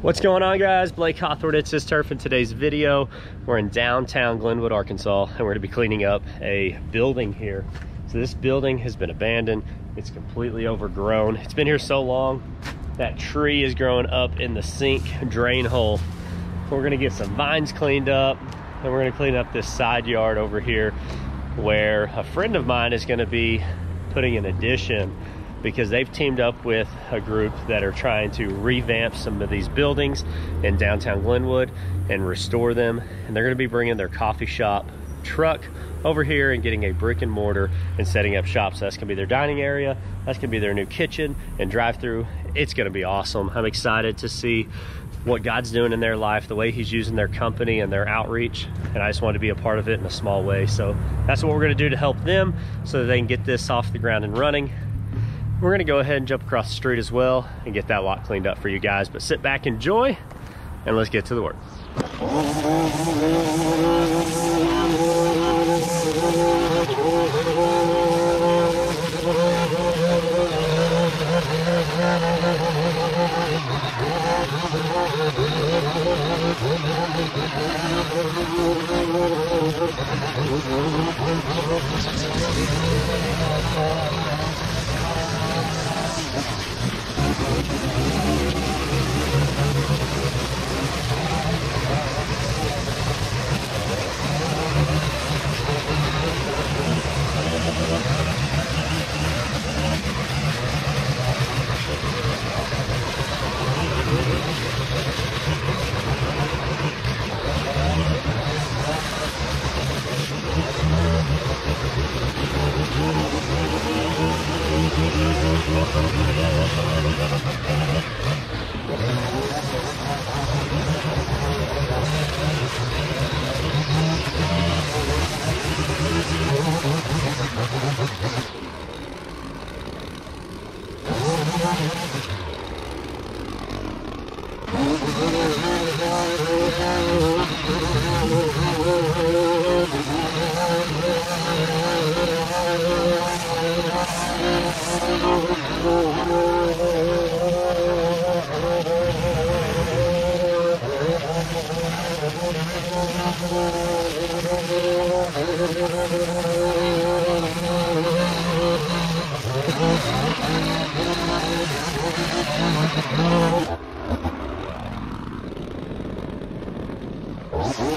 What's going on guys? Blake Hawthorne, It's His Turf. In today's video, we're in downtown Glenwood, Arkansas, and we're gonna be cleaning up a building here. So this building has been abandoned. It's completely overgrown. It's been here so long, that tree is growing up in the sink drain hole. We're gonna get some vines cleaned up, and we're gonna clean up this side yard over here where a friend of mine is gonna be putting an addition because they've teamed up with a group that are trying to revamp some of these buildings in downtown Glenwood and restore them. And they're going to be bringing their coffee shop truck over here and getting a brick and mortar and setting up shop. So that's going to be their dining area. That's going to be their new kitchen and drive through. It's going to be awesome. I'm excited to see what God's doing in their life, the way he's using their company and their outreach. And I just wanted to be a part of it in a small way. So that's what we're going to do to help them so that they can get this off the ground and running we're going to go ahead and jump across the street as well and get that lot cleaned up for you guys. But sit back, enjoy, and let's get to the work. Oh, Oh, my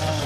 God.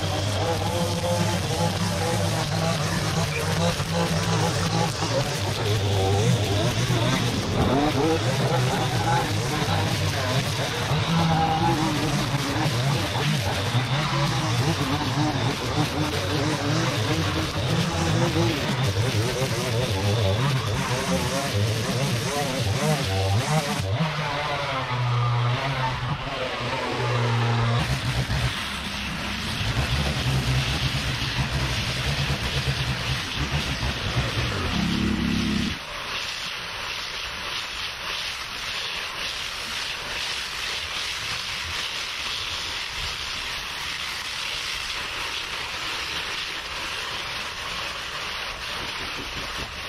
何?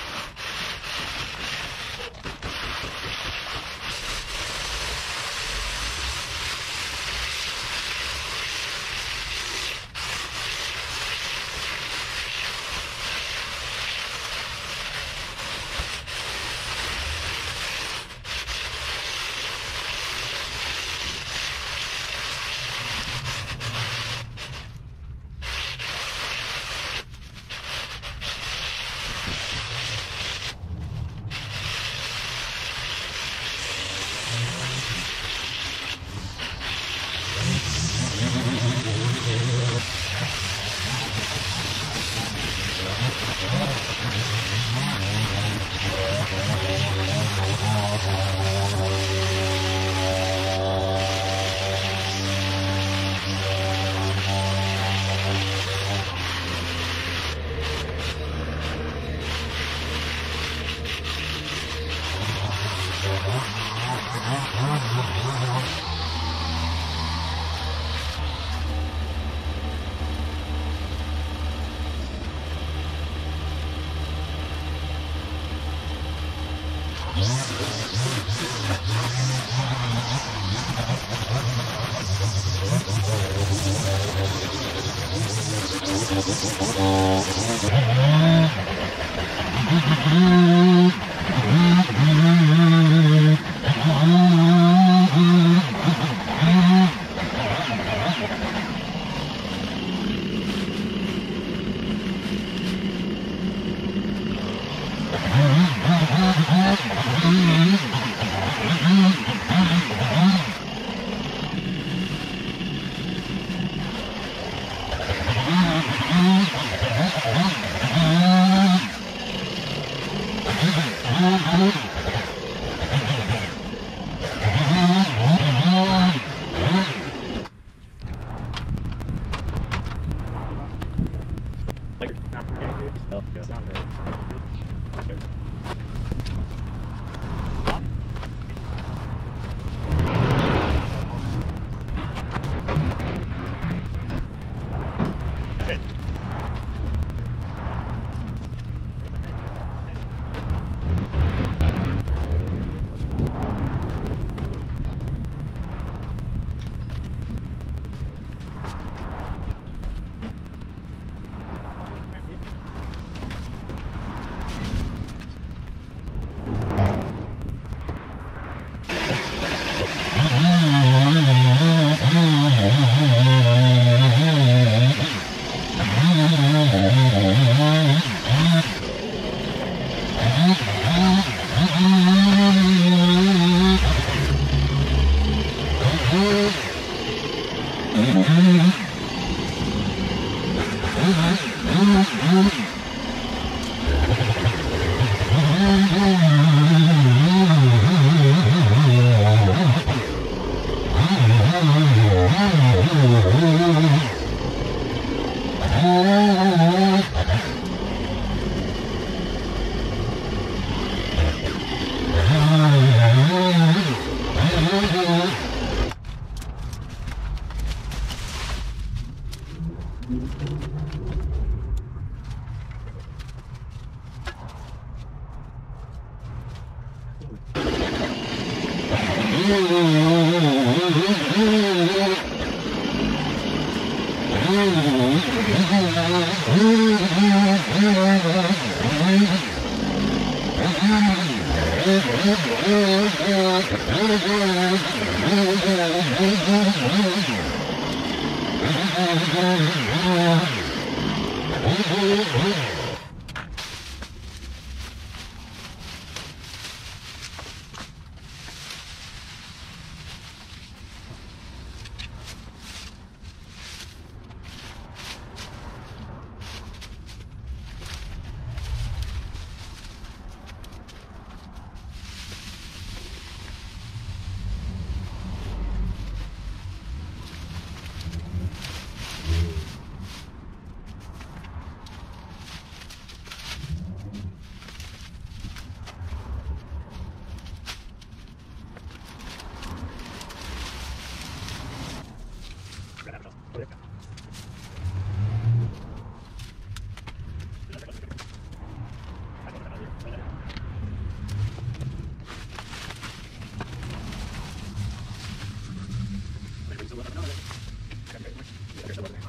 Mm-hmm. Like, Mm-hmm. se.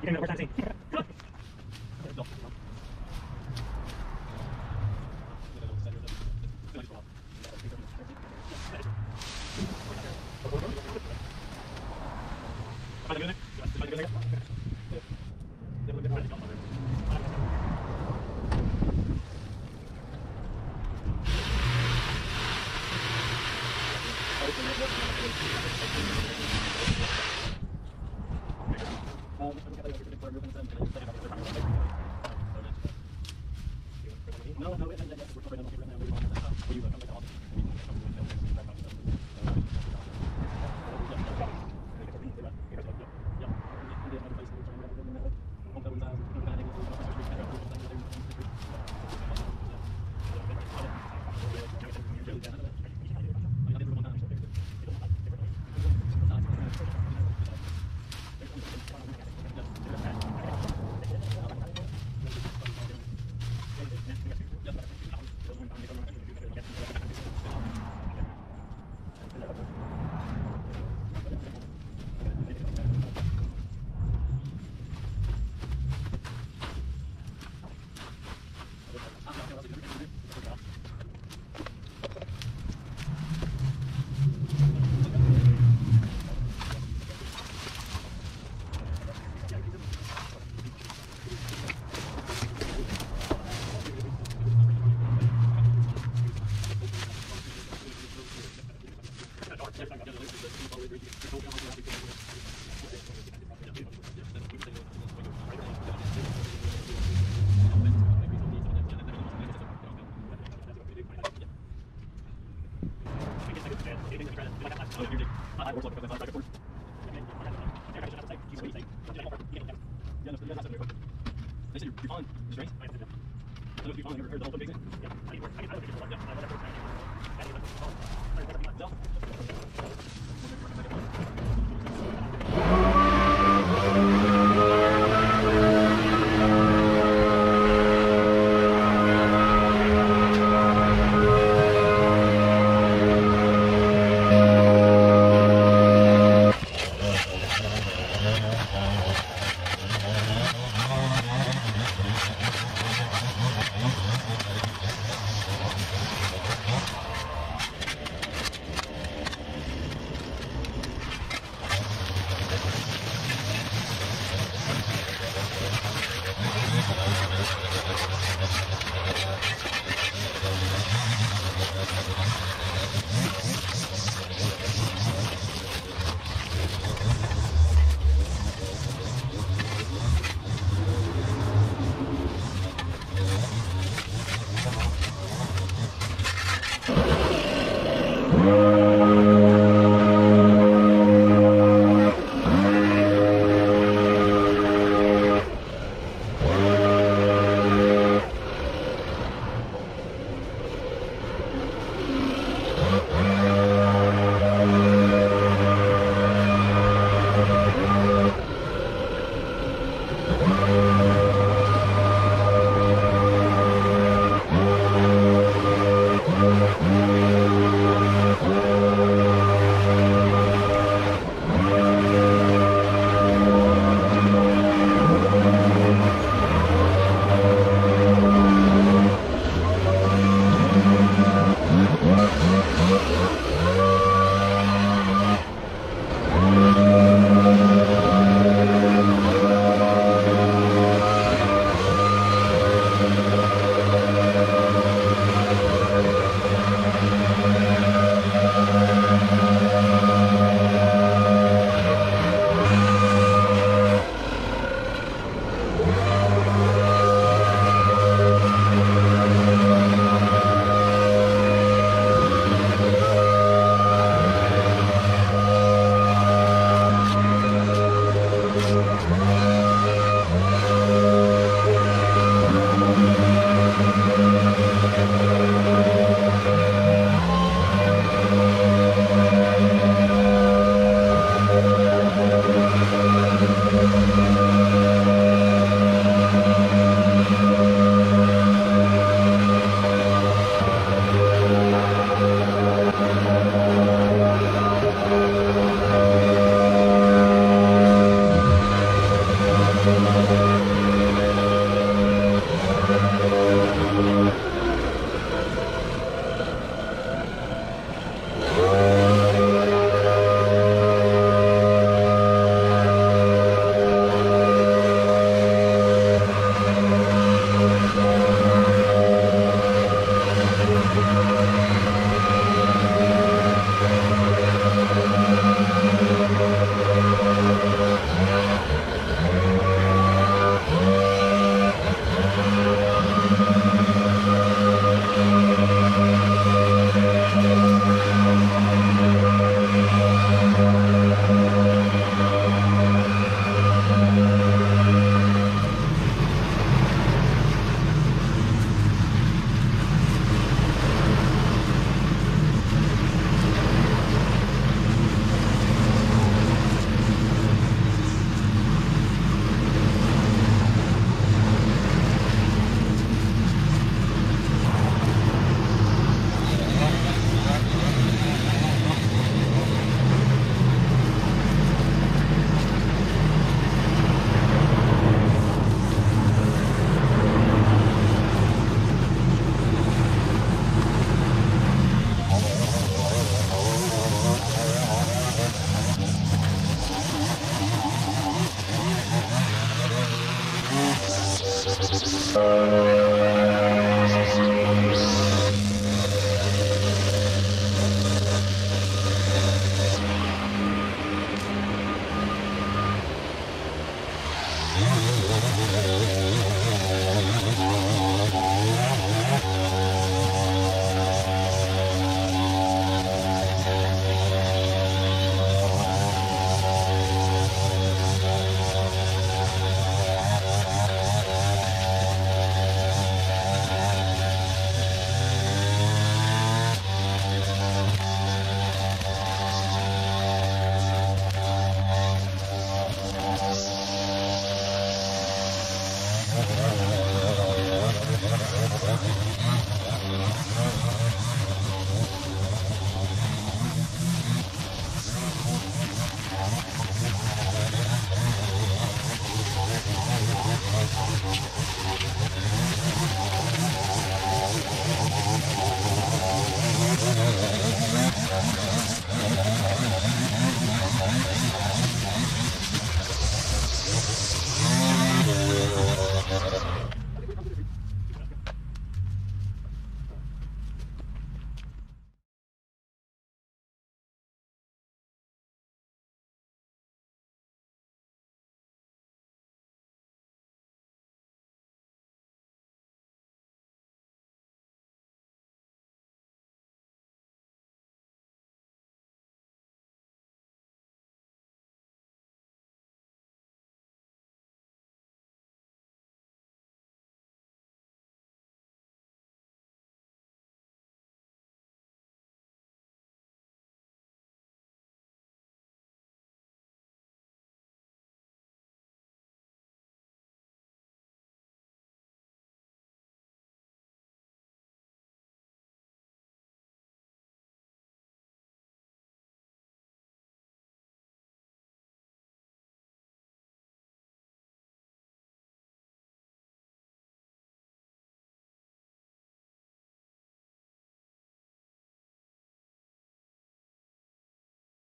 Kita 走